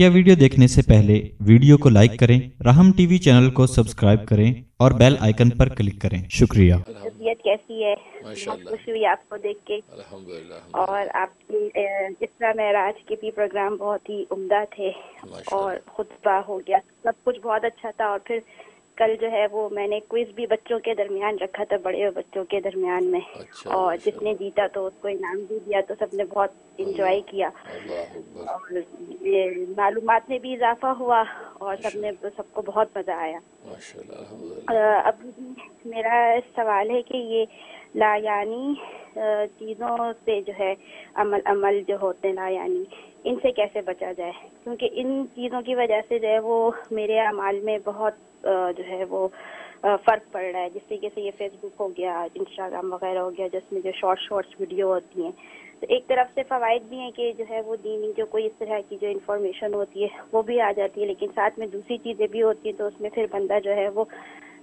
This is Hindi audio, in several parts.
बकिया वीडियो देखने से पहले वीडियो को लाइक करें राहम टीवी चैनल को सब्सक्राइब करें और बेल आइकन पर क्लिक करें। शुक्रिया। तबीयत कैसी है? बहुत खुशी हुई आपको देख के। और आपकी इस इसरा महराज के भी प्रोग्राम बहुत ही उम्दा थे और खुतबा हो गया। सब कुछ बहुत अच्छा था और फिर कल जो है वो मैंने क्विज भी बच्चों के दरमियान रखा था बड़े और बच्चों के दरमियान में। अच्छा, और अच्छा। जिसने जीता तो उसको इनाम भी दिया तो सबने बहुत इंजॉय किया। और ये मालूम में भी इजाफा हुआ और सबने सबको बहुत मज़ा आया। अभी अब मेरा सवाल है कि ये लायानी चीज़ों से जो है अमल अमल जो होते हैं लायानी, इनसे कैसे बचा जाए? क्योंकि इन चीज़ों की वजह से जो है वो मेरे अमाल में बहुत जो है वो फ़र्क पड़ रहा है। जिस तरीके से ये फेसबुक हो गया इंस्टाग्राम वगैरह हो गया, जिसमें जो शॉर्ट शॉर्ट्स वीडियो होती हैं। तो एक तरफ़ से फ़वाद भी हैं कि जो है वो दीनी जो कोई इस तरह की जो इन्फॉर्मेशन होती है, वो भी आ जाती है, लेकिन साथ में दूसरी चीज़ें भी होती हैं तो उसमें फिर बंदा जो है वो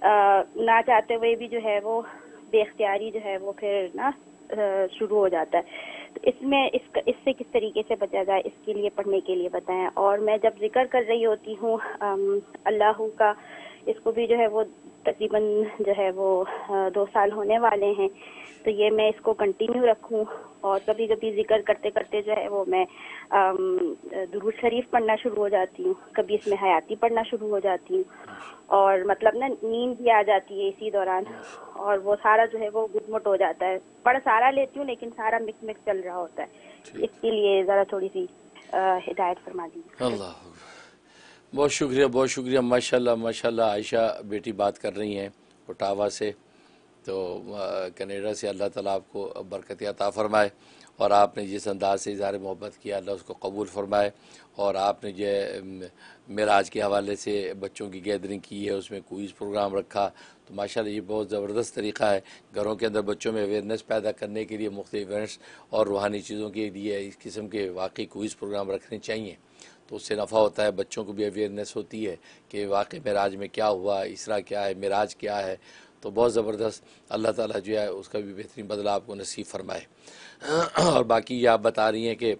ना चाहते हुए भी जो है वो बेख्तियारी जो है वो फिर ना शुरू हो जाता है। तो इसमें इस, इससे किस तरीके से बचा जाए, इसके लिए, पढ़ने के लिए बताएँ। और मैं जब ज़िक्र कर रही होती हूँ अल्लाह का, इसको भी जो है वो तकरीबन जो है वो दो साल होने वाले हैं। तो ये मैं इसको कंटिन्यू रखूँ और कभी कभी ज़िक्र करते करते जो है वो मैं दुरूद शरीफ पढ़ना शुरू हो जाती हूँ। कभी इसमें हयाती पढ़ना शुरू हो जाती हूँ और मतलब ना नींद भी आ जाती है इसी दौरान और वो सारा जो है वो गुटमुट हो जाता है। पढ़ सारा लेती हूँ लेकिन सारा मिक्स मिक्स चल रहा होता है। इसके लिए ज़रा थोड़ी सी हिदायत फरमा दीजिए बहुत शुक्रिया बहुत शुक्रिया। माशाल्लाह माशाल्लाह आयशा बेटी बात कर रही हैं ओटावा से। तो कनेडा से अल्लाह ताला आपको बरकत अता फरमाए और आपने जिस अंदाज से इज़हार मोहब्बत किया, अल्लाह उसको कबूल फरमाए और आपने जो मेराज के हवाले से बच्चों की गैदरिंग की है, उसमें क्विज़ प्रोग्राम रखा। तो माशाल्लाह ये बहुत ज़बरदस्त तरीका है घरों के अंदर बच्चों में अवेयरनेस पैदा करने के लिए मुख्त इवेंट्स और रूहानी चीज़ों के लिए इस किस्म के वाकई क्विज़ प्रोग्राम रखने चाहिए। तो उससे नफ़ा होता है, बच्चों को भी अवेयरनेस होती है कि वाकई मेराज में क्या हुआ, इसरा क्या है, मेराज क्या है। तो बहुत ज़बरदस्त अल्लाह ताला जो है उसका भी बेहतरीन बदला आपको नसीब फरमाए। और बाकी ये आप बता रही हैं कि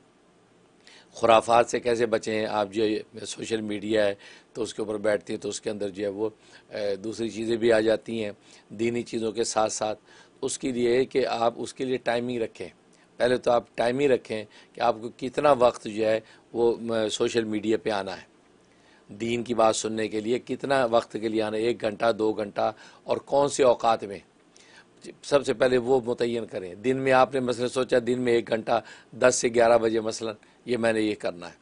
खुराफात से कैसे बचें, आप जो सोशल मीडिया है तो उसके ऊपर बैठती हैं तो उसके अंदर जो है वो दूसरी चीज़ें भी आ जाती हैं, दीनी चीज़ों के साथ साथ। उसके लिए कि आप उसके लिए टाइमिंग रखें। पहले तो आप टाइमिंग रखें कि आपको कितना वक्त जो है वो सोशल मीडिया पे आना है। दीन की बात सुनने के लिए कितना वक्त के लिए आना, एक घंटा, दो घंटा, और कौन से औकात में? सबसे पहले वो मुतयन करें। दिन में आपने मसलन सोचा, दिन में एक घंटा, दस से ग्यारह बजे मसलन, ये मैंने ये करना है।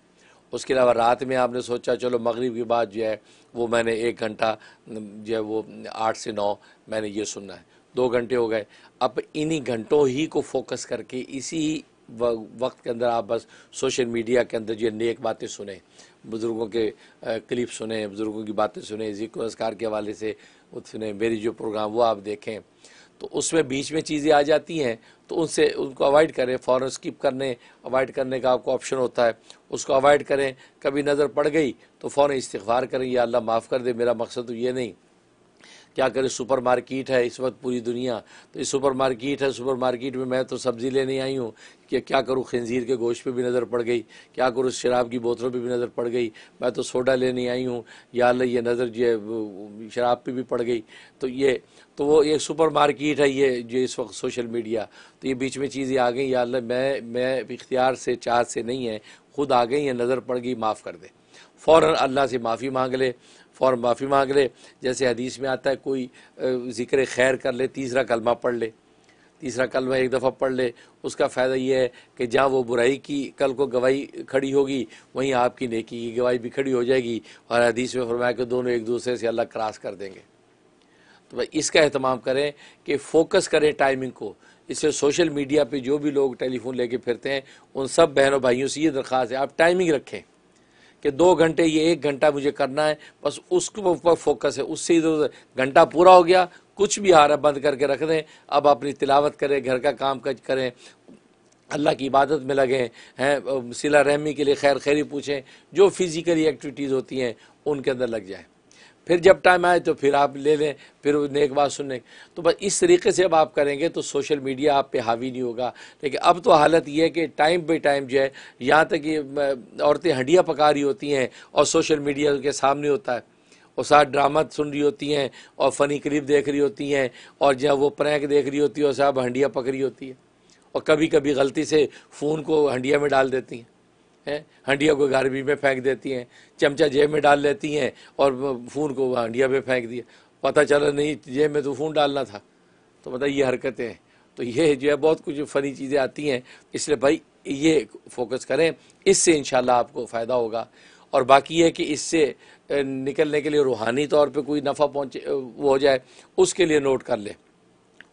उसके अलावा रात में आपने सोचा, चलो मगरिब के बाद जो है, वो मैंने एक घंटा, जो है वो आठ से नौ, मैंने ये सुनना है। दो घंटे हो गए। अब इन्हीं घंटों ही को फोकस करके, इसी वक्त के अंदर आप बस सोशल मीडिया के अंदर जो नेक बातें सुने, बुज़ुर्गों के क्लिप सुने, बुज़ुर्गों की बातें सुने ज़िक्र असकार के हवाले से सुने, मेरी जो प्रोग्राम वो आप देखें। तो उसमें बीच में चीज़ें आ जाती हैं तो उनसे उनको अवॉइड करें, फ़ौरन स्किप करने, अवॉइड करने का आपको ऑप्शन होता है। उसको अवॉइड करें, कभी नज़र पड़ गई तो फ़ौरन इस्तिग़फ़ार करें, या अल्लाह माफ़ कर दे, मेरा मकसद तो ये नहीं। क्या करें सुपर मार्केट है इस वक्त पूरी दुनिया। तो इस सुपर मार्केट है सुपर मार्केट में मैं तो सब्ज़ी लेने आई हूँ कि क्या करूँ, खंजीर के गोश्त पे भी नज़र पड़ गई, क्या करूँ शराब की बोतलों पे भी नज़र पड़ गई। मैं तो सोडा लेने आई हूँ, या अल्लाह ये नज़र है शराब पे भी पड़ गई। तो ये तो वो एक सुपर मार्केट है ये, जो इस वक्त सोशल मीडिया। तो ये बीच में चीज़ें आ गई, या अल्लाह, मैं मैं इख्तियार से, चाहत से नहीं है, खुद आ गई या नज़र पड़ गई, माफ़ कर दे। फ़ौरन अल्लाह से माफ़ी मांग ले, फ़ौरन माफ़ी मांग ले। जैसे हदीस में आता है, कोई ज़िक्र खैर कर ले, तीसरा कलमा पढ़ ले। तीसरा कलमा एक दफ़ा पढ़ ले। उसका फ़ायदा यह है कि जहाँ वो बुराई की, कल को गवाही खड़ी होगी, वहीं आपकी नेकी की गवाही भी खड़ी हो जाएगी और हदीस में फरमाया कि दोनों एक दूसरे से अल्लाह क्रॉस कर देंगे। तो भाई, इसका अहतमाम करें कि फोकस करें टाइमिंग को। इससे सोशल मीडिया पे जो भी लोग टेलीफोन लेके फिरते हैं, उन सब बहनों भाइयों से ये दरख्वास्त है, आप टाइमिंग रखें। कि दो घंटे ये एक घंटा मुझे करना है, बस उसके ऊपर फोकस है। उससे इधर उधर घंटा पूरा हो गया। कुछ भी आ रहा बंद करके रख दें। अब अपनी तिलावत करें, घर का काम करें, अल्लाह की इबादत में लगें, हैं सिला रहमी के लिए खैर खैरी पूछें, जो फिज़िकली एक्टिविटीज़ होती हैं, उनके अंदर लग जाएँ। फिर जब टाइम आए तो फिर आप ले लें, फिर नेक बात सुनने तो बस इस तरीके से अब आप करेंगे तो सोशल मीडिया आप पे हावी नहीं होगा। लेकिन अब तो हालत ये है कि टाइम पे टाइम जो है, यहाँ तक कि औरतें हंडियाँ पका रही होती हैं और सोशल मीडिया के सामने होता है। और साथ ड्रामा सुन रही होती हैं और फ़नी क्लिप देख रही होती हैं और जब वो प्रैंक देख रही होती है और साहब हंडिया पक रही होती है। और कभी कभी गलती से फ़ोन को हंडिया में डाल देती हैं। हैं, हंडिया को गारबी में फेंक देती हैं, चमचा जेब में डाल लेती हैं और फ़ोन को हंडिया में फेंक दिया। पता चला नहीं, जेब में तो फ़ोन डालना था। तो मतलब ये हरकतें हैं। तो ये जो है, बहुत कुछ फ़नी चीज़ें आती हैं। इसलिए भाई, ये फोकस करें। इससे इन आपको फ़ायदा होगा। और बाकी है कि इससे निकलने के लिए रूहानी तौर पे कोई नफ़ा पहुँचे वो हो जाए, उसके लिए नोट कर ले।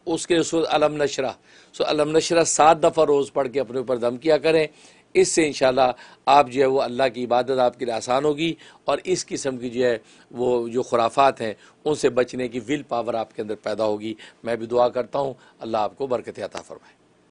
उसके लिए अलम नशरा। सो अलम नशरा सात दफ़ा रोज़ पढ़ के अपने ऊपर दम किया करें। इससे इन आप जो है वो अल्लाह की इबादत आपके लिए आसान होगी और इस किस्म की जो है वो जो खुराफात हैं, उनसे बचने की विल पावर आपके अंदर पैदा होगी। मैं भी दुआ करता हूँ, अल्लाह आपको बरकत अता फरमाए।